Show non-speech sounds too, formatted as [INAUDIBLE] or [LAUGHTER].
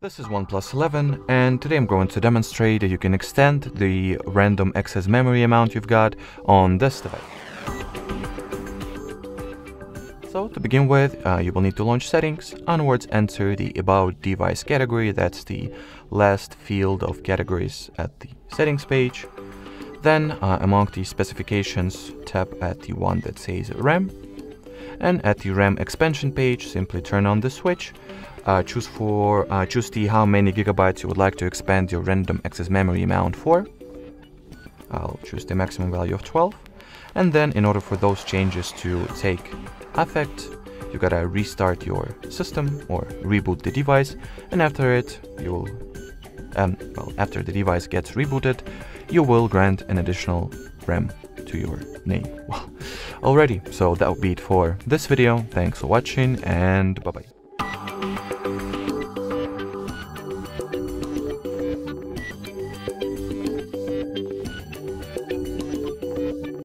This is OnePlus 11 and today I'm going to demonstrate that you can extend the random access memory amount you've got on this device. So to begin with, uh, you will need to launch settings, onwards enter the about device category, that's the last field of categories at the settings page. Then uh, among the specifications, tap at the one that says RAM and at the RAM expansion page, simply turn on the switch uh, choose for uh, choose the how many gigabytes you would like to expand your random access memory amount for. I'll choose the maximum value of 12. And then in order for those changes to take effect, you gotta restart your system or reboot the device. And after it, you will, um, well, after the device gets rebooted, you will grant an additional RAM to your name. [LAUGHS] Well, already, so that would be it for this video. Thanks for watching and bye bye.